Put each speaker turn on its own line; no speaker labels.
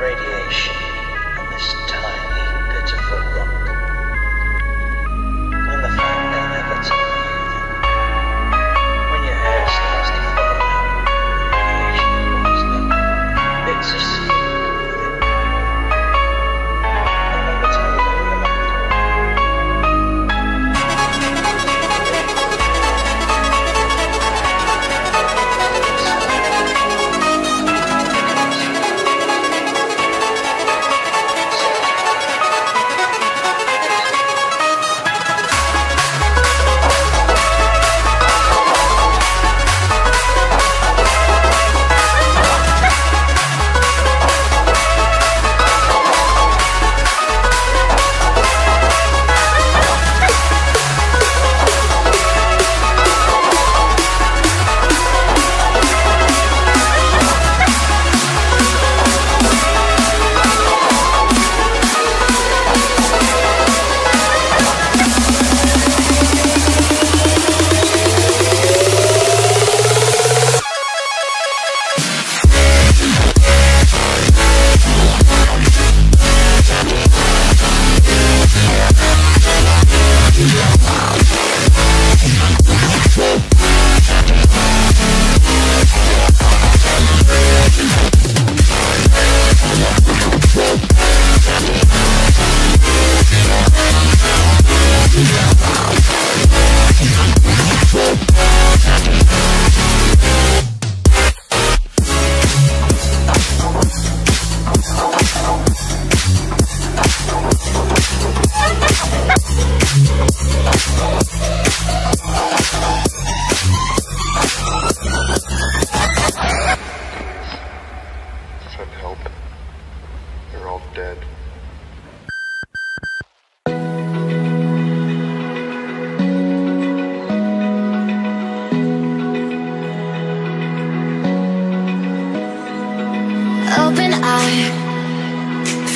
radiation.